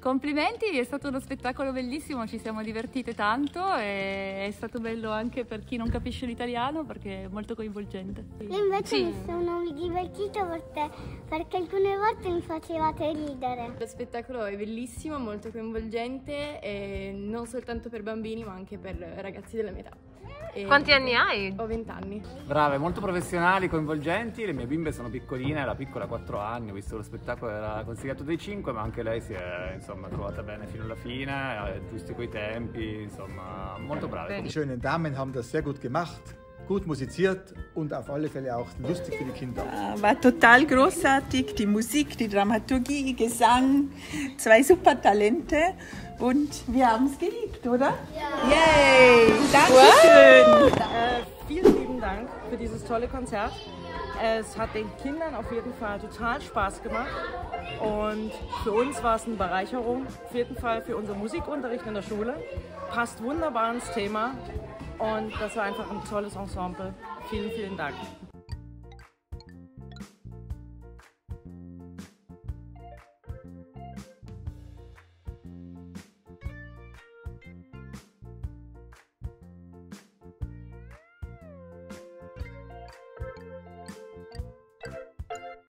Complimenti, è stato uno spettacolo bellissimo, ci siamo divertite tanto e è stato bello anche per chi non capisce l'italiano perché è molto coinvolgente. Io invece sì. mi sono divertita perché, perché alcune volte mi facevate ridere. Lo spettacolo è bellissimo, molto coinvolgente e non soltanto per bambini ma anche per ragazzi della mia età. E Quanti anni hai? Ho 20 anni. Brave, molto professionali, coinvolgenti. Le mie bimbe sono piccoline, la piccola ha 4 anni. Ho visto lo spettacolo, era consigliato dei 5, ma anche lei si è insomma, trovata bene fino alla fine, giusti coi tempi, insomma, molto brave. Die schönen Damen haben das sehr gut gemacht. gut musiziert und auf alle Fälle auch lustig für die Kinder. War total großartig, die Musik, die Dramaturgie, Gesang, zwei super Talente und wir haben es geliebt, oder? Ja. Yay! Dankeschön! Äh, vielen lieben Dank für dieses tolle Konzert. Es hat den Kindern auf jeden Fall total Spaß gemacht und für uns war es eine Bereicherung, auf jeden Fall für unseren Musikunterricht in der Schule. Passt wunderbar ins Thema und das war einfach ein tolles Ensemble. Vielen, vielen Dank.